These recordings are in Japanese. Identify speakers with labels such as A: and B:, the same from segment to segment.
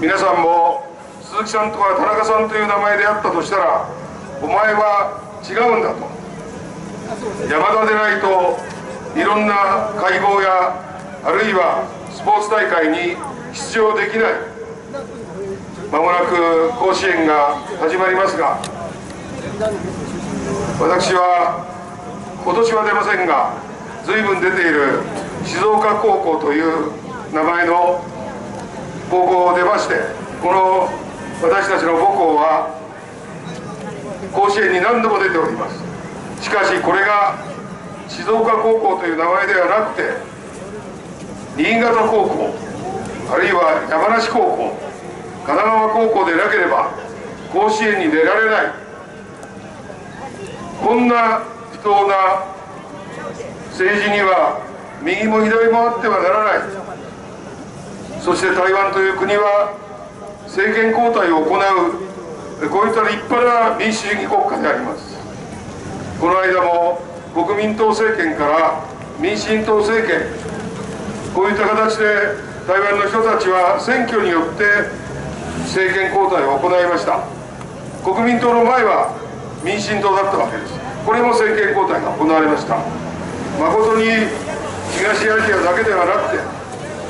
A: 皆さんも鈴木さんとか田中さんという名前であったとしたらお前は違うんだと。山田でないといろんな会合やあるいはスポーツ大会に出場できない。まもなく甲子園が始まりますが私は今年は出ませんが随分出ている静岡高校という名前の高校を出ましてこの私たちの母校は甲子園に何度も出ております。しかしこれが静岡高校という名前ではなくて新潟高校あるいは山梨高校神奈川高校でなければ甲子園に出られないこんな不当な政治には右も左もあってはならないそして台湾という国は政権交代を行うこういった立派な民主主義国家であります。この間も国民党政権から民進党政権こういった形で台湾の人たちは選挙によって政権交代を行いました。国民党の前は民進党だったわけです。これも政権交代が行われました。誠に東アジアだけではなくて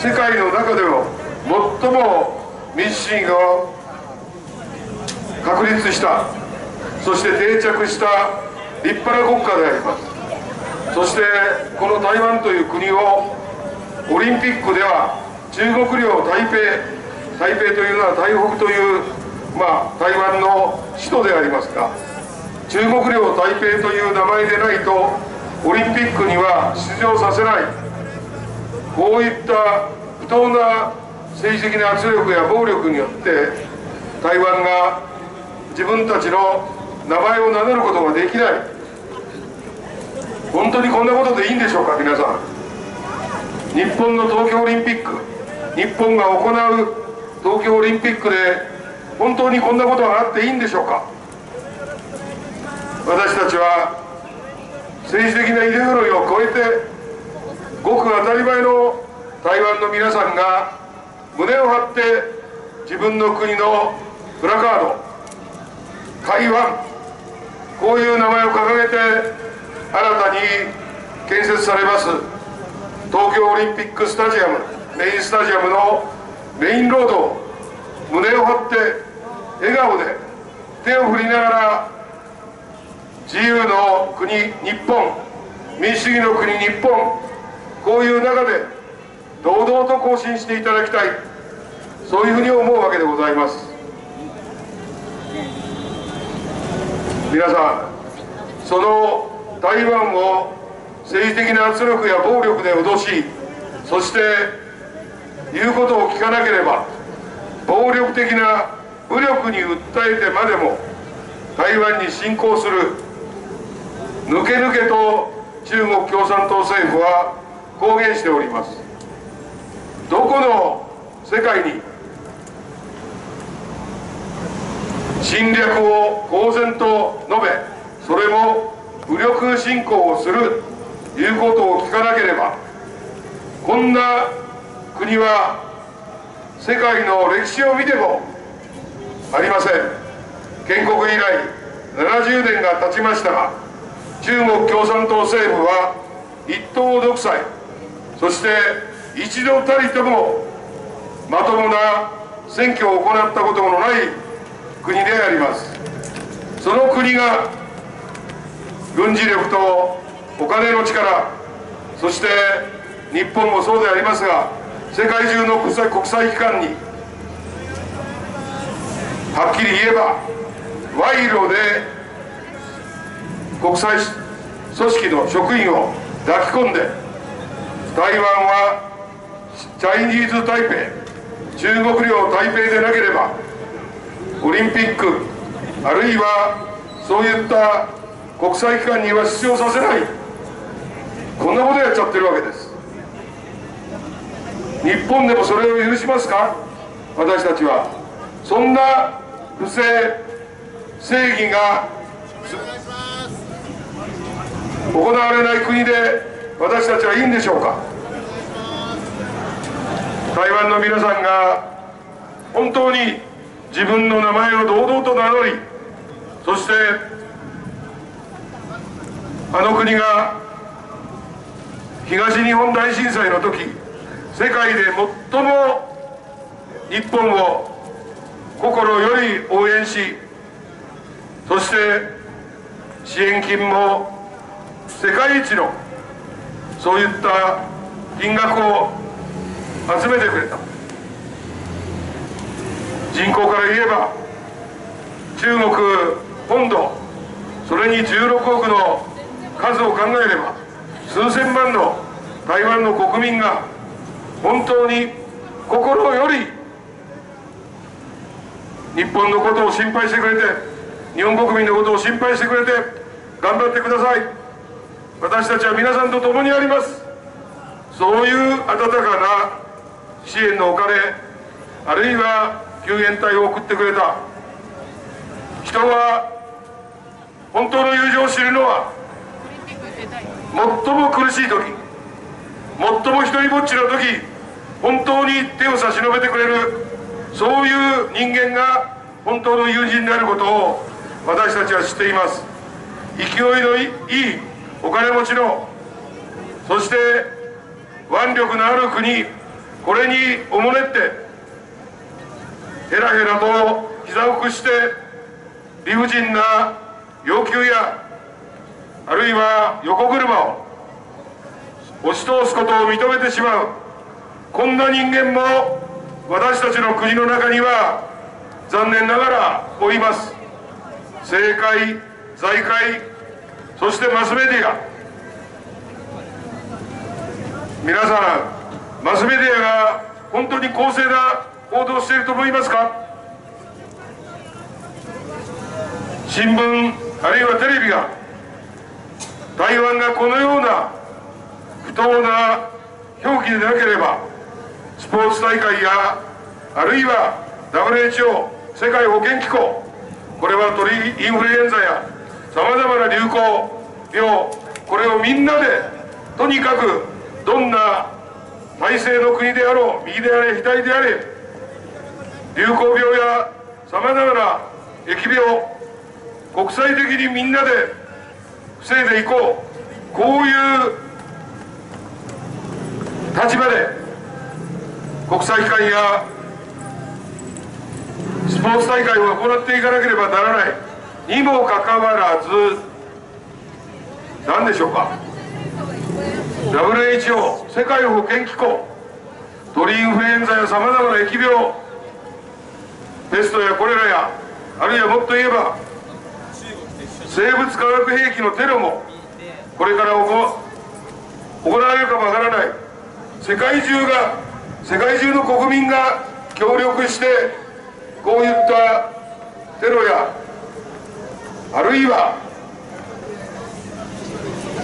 A: 世界の中でも最も民主主義が確立したそして定着した立派な国家であります。そしてこの台湾という国をオリンピックでは中国領台北台北というのは台北という、まあ、台湾の首都でありますが中国領台北という名前でないとオリンピックには出場させない。こういった不当な政治的な圧力や暴力によって台湾が自分たちの名前を名乗ることができない。本当にこんなことでいいんでしょうか皆さん。日本の東京オリンピック日本が行う東京オリンピックで本当にこんなことがあっていいんでしょうか。私たちは政治的なイデオロギーを超えてごく当たり前の台湾の皆さんが胸を張って自分の国のプラカード台湾こういう名前を掲げて新たに建設されます東京オリンピックスタジアムメインスタジアムのメインロードを胸を張って笑顔で手を振りながら自由の国日本民主主義の国日本こういう中で堂々と行進していただきたい。そういうふうに思うわけでございます。皆さんその台湾を政治的な圧力や暴力で脅しそして言うことを聞かなければ暴力的な武力に訴えてまでも台湾に侵攻する抜け抜けと中国共産党政府は公言しております。どこの世界に侵略を公然と述べそれも武力侵攻をするということを聞かなければこんな国は世界の歴史を見てもありません。建国以来70年が経ちましたが中国共産党政府は一党独裁そして一度たりともまともな選挙を行ったことのない国であります。その国が軍事力とお金の力そして日本もそうでありますが世界中の国際国際機関にはっきり言えば賄賂で国際組織の職員を抱き込んで台湾はチャイニーズ台北中国領台北でなければオリンピックあるいはそういった国際機関には出場させない。こんなことやっちゃってるわけです。日本でもそれを許しますか？私たちは。そんな不正正義が行われない国で私たちはいいんでしょうか？台湾の皆さんが本当に自分の名前を堂々と名乗りそしてあの国が東日本大震災の時世界で最も日本を心より応援しそして支援金も世界一のそういった金額を集めてくれた。人口から言えば中国本土それに16億の数を考えれば数千万の台湾の国民が本当に心より日本のことを心配してくれて日本国民のことを心配してくれて頑張ってください。私たちは皆さんと共にあります。そういう温かな支援のお金あるいは救援隊を送ってくれた。人は本当の友情を知るのは最も苦しい時最も一人ぼっちの時本当に手を差し伸べてくれるそういう人間が本当の友人であることを私たちは知っています。勢いのいいお金持ちのそして腕力のある国これにおもねってヘラヘラと膝を屈して理不尽な要求やあるいは横車を押し通すことを認めてしまうこんな人間も私たちの国の中には残念ながらおります。政界財界そしてマスメディア。皆さんマスメディアが本当に公正な報道していると思いますか？新聞あるいはテレビが台湾がこのような不当な表記でなければスポーツ大会やあるいは WHO 世界保健機構これは鳥インフルエンザやさまざまな流行病これをみんなでとにかくどんな体制の国であろう右であれ左であれ流行病やさまざまな疫病国際的にみんなで防いでいこうこういう立場で国際機関やスポーツ大会を行っていかなければならない。にもかかわらず何でしょうか？WHO 世界保健機構鳥インフルエンザやさまざまな疫病ペストやコレラやあるいはもっと言えば生物化学兵器のテロもこれから行われるかもわからない世界中が世界中の国民が協力してこういったテロやあるいは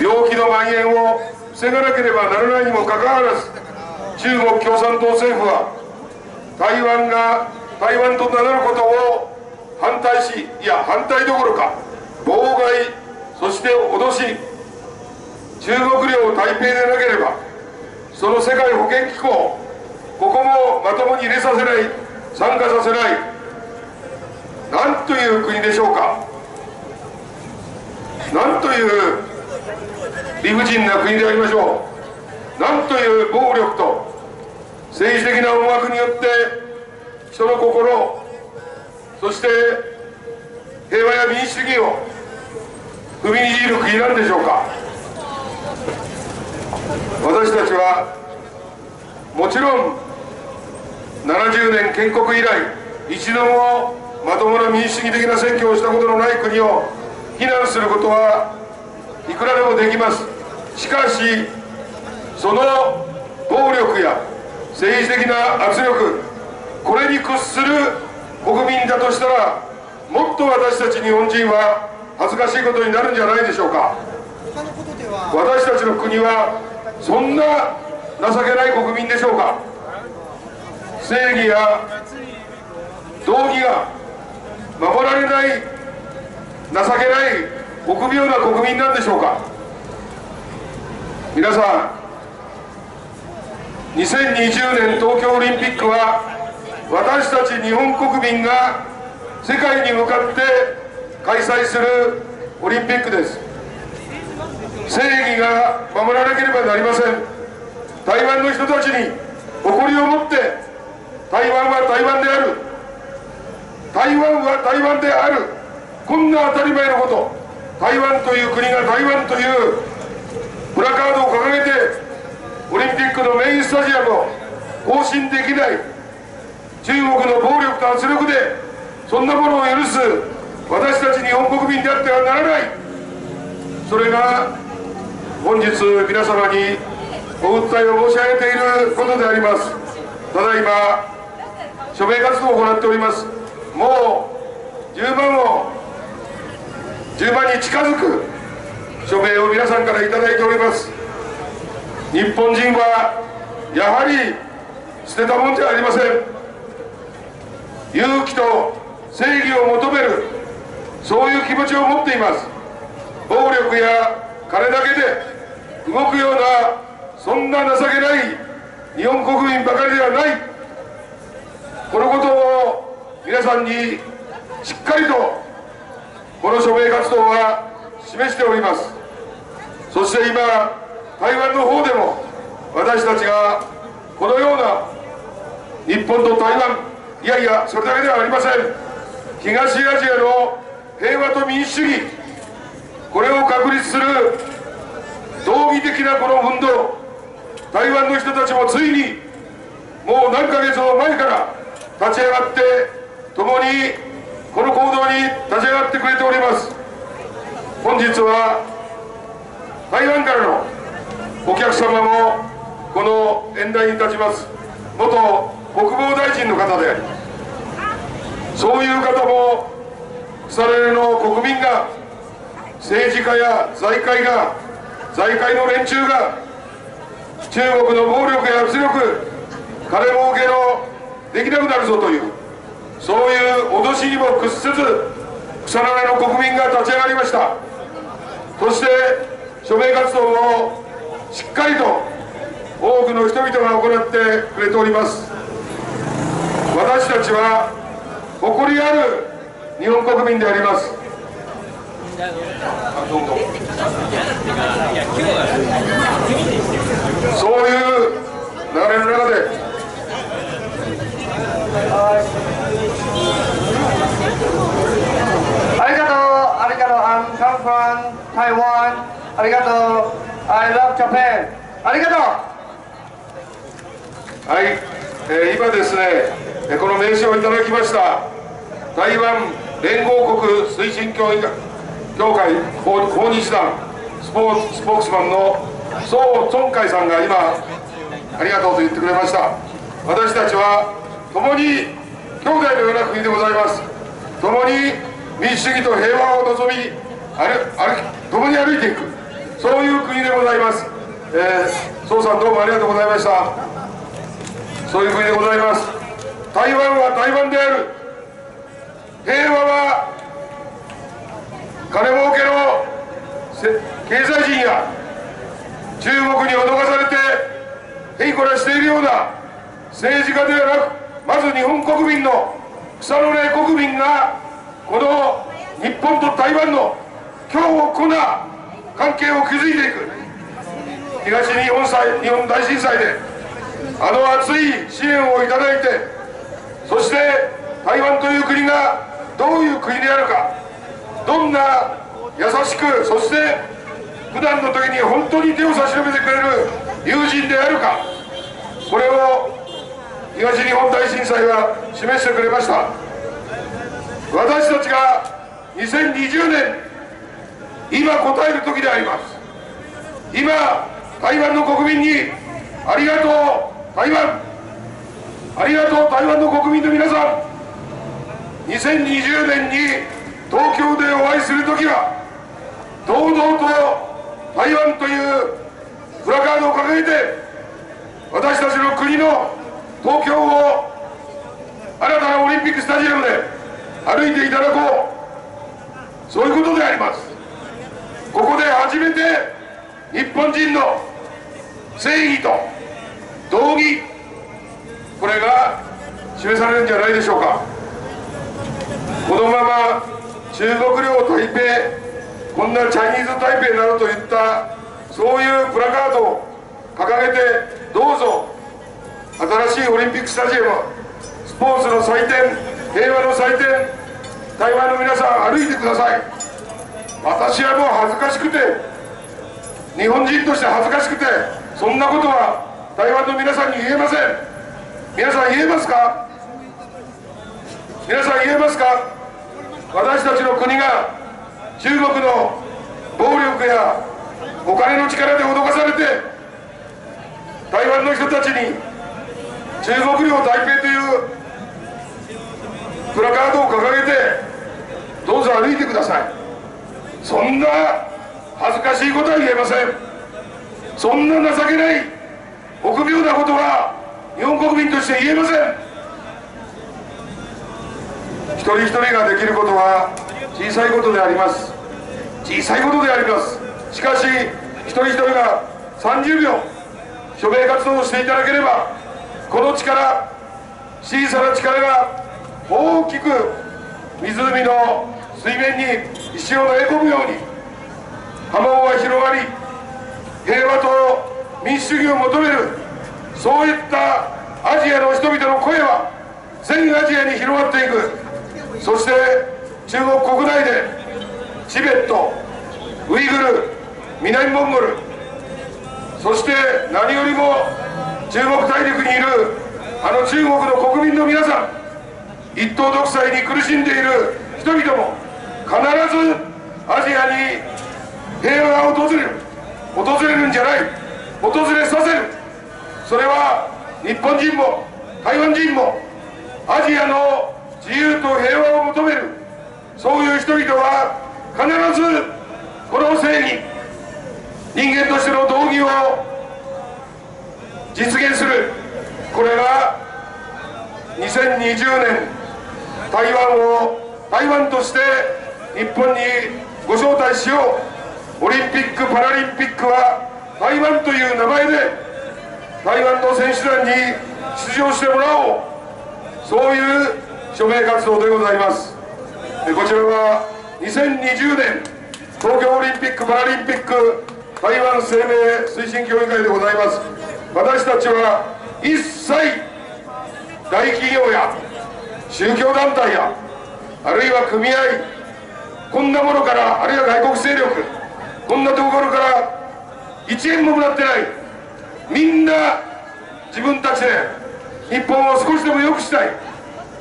A: 病気の蔓延を防がなければならないにもかかわらず中国共産党政府は台湾が台湾と名乗ることを反対しいや反対どころか。妨害そして脅し中国領台北でなければその世界保健機構ここもまともに入れさせない参加させないなんという国でしょうか。なんという理不尽な国でありましょう。なんという暴力と政治的な思惑によって人の心そして平和や民主主義を踏みにじる国なんでしょうか。私たちはもちろん70年建国以来一度もまともな民主主義的な選挙をしたことのない国を非難することはいくらでもできます。しかしその暴力や政治的な圧力これに屈する国民だとしたらもっと私たち日本人は恥ずかしいことになるんじゃないでしょうか。私たちの国はそんな情けない国民でしょうか。正義や道義が守られない情けない臆病な国民なんでしょうか。皆さん2020年東京オリンピックは私たち日本国民が世界に向かって開催するオリンピックです。正義が守らなければなりません。台湾の人たちに誇りを持って台湾は台湾である。台湾は台湾である。こんな当たり前のこと台湾という国が台湾というプラカードを掲げてオリンピックのメインスタジアムを更新できない中国の暴力と圧力でそんなものを許す私たち日本国民であってはならないそれが本日皆様にお訴えを申し上げていることであります。ただいま署名活動を行っております。もう10万を10万に近づく署名を皆さんから頂いております。日本人はやはり捨てたもんじゃありません。勇気と正義を求めるそういう気持ちを持っています。暴力や金だけで動くようなそんな情けない日本国民ばかりではない。このことを皆さんにしっかりとこの署名活動は示しております。そして今台湾の方でも私たちがこのような日本と台湾いやいやそれだけではありません。東アジアの平和と民主主義。これを確立する道義的なこの運動。台湾の人たちもついにもう何ヶ月も前から立ち上がって共にこの行動に立ち上がってくれております。本日は台湾からのお客様もこの演台に立ちます元国防大臣の方でありそういう方も腐れの国民が政治家や財界が財界の連中が中国の暴力や圧力金儲けのできなくなるぞというそういう脅しにも屈せず草の根の国民が立ち上がりました。そして署名活動をしっかりと多くの人々が行ってくれております。私たちは誇りある日本国民であります。そういう流れの中で
B: ありがとう、ありがとう、I'm come from Taiwan. ありがとう、I love Japan. ありがとう。
A: はい、えー今ですね、えこの名刺をいただきました台湾連合国推進協議会協会訪訪日団スポーツスポークスマンの宋孫海さんが今ありがとうと言ってくれました私たちは共に兄弟のような国でございます共に民主主義と平和を望み歩歩き共に歩いていく？そういう国でございます、えー、宋さんどうもありがとうございました。そういう国でございます。台湾は台湾である。平和は金儲けの経済人や中国に脅かされてへいこらしているような政治家ではなくまず日本国民の草の根国民がこの日本と台湾の強固な関係を築いていく。東日本災日本大震災であの熱い支援をいただいてそして台湾という国がどういう国であるかどんな優しくそして普段の時に本当に手を差し伸べてくれる友人であるかこれを東日本大震災は示してくれました。私たちが2020年今答える時であります。今台湾の国民にありがとう台湾。ありがとう台湾の国民の皆さん。2020年に東京でお会いする時は堂々と台湾というプラカードを掲げて私たちの国の東京を新たなオリンピックスタジアムで歩いていただこう。そういうことであります。ここで初めて日本人の正義と道義これが示されるんじゃないでしょうか。このまま中国領台北こんなチャイニーズ台北などといったそういうプラカードを掲げてどうぞ新しいオリンピックスタジアムスポーツの祭典平和の祭典台湾の皆さん歩いてください。私はもう恥ずかしくて日本人として恥ずかしくてそんなことは台湾の皆さんに言えません。皆さん言えますか？皆さん言えますか？私たちの国が中国の暴力やお金の力で脅かされて台湾の人たちに中国領台北というプラカードを掲げてどうぞ歩いてください。そんな恥ずかしいことは言えません。そんな情けない臆病なことは日本国民として言えません。一人一人ができることは小さいことであります。小さいことであります。しかし一人一人が30秒署名活動をしていただければこの力小さな力が大きく湖の水面に石を投げ込むように波紋は広がり平和と民主主義を求めるそういったアジアの人々の声は全アジアに広がっていく。そして中国国内でチベットウイグル南モンゴルそして何よりも中国大陸にいるあの中国の国民の皆さん一党独裁に苦しんでいる人々も必ずアジアに平和が訪れる。訪れるんじゃない。訪れさせる。それは日本人も台湾人もアジアの自由と平和を求める。そういう人々は必ずこの正義人間としての道義を実現する。これが2020年台湾を台湾として日本にご招待しよう。オリンピック・パラリンピックは台湾という名前で台湾の選手団に出場してもらおう。そういう署名活動でございます。こちらは2020年東京オリンピック・パラリンピック台湾生命推進協議会でございます。私たちは一切大企業や宗教団体やあるいは組合こんなものからあるいは外国勢力こんなところから1円ももらってないみんな自分たちで日本を少しでも良くしたい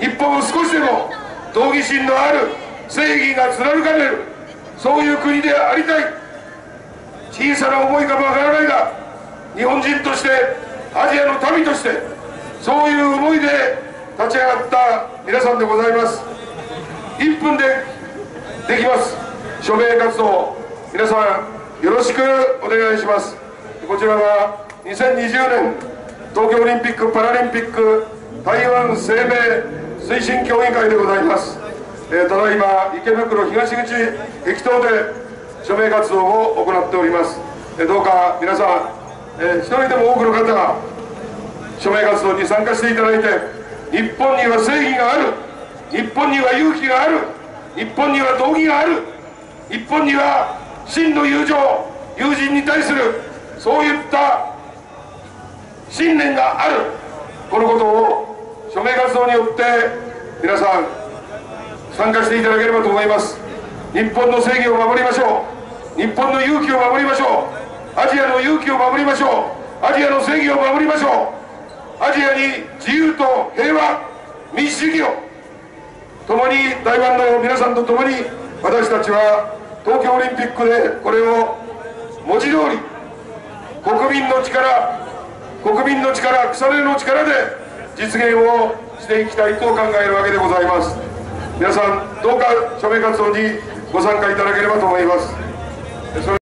A: 日本を少しでも道義心のある正義が貫かれるそういう国でありたい小さな思いかもわからないが日本人としてアジアの民としてそういう思いで立ち上がった皆さんでございます。1分でできます。署名活動皆さんよろしくお願いします。こちらは2020年東京オリンピック・パラリンピック台湾生命推進協議会でございます、えー、ただいま池袋東口駅頭で署名活動を行っております、えー、どうか皆さん、えー、一人でも多くの方が署名活動に参加していただいて日本には正義がある日本には勇気がある日本には道義がある。日本には真の友情友人に対するそういった信念がある。このことを署名活動によって皆さん参加していただければと思います。日本の正義を守りましょう。日本の勇気を守りましょう。アジアの勇気を守りましょう。アジアの正義を守りましょう。アジアに自由と平和民主主義を共に台湾の皆さんと共に私たちは東京オリンピックでこれを文字通り国民の力国民の力草根の力で実現をしていきたいと考えるわけでございます。皆さんどうか署名活動にご参加いただければと思います。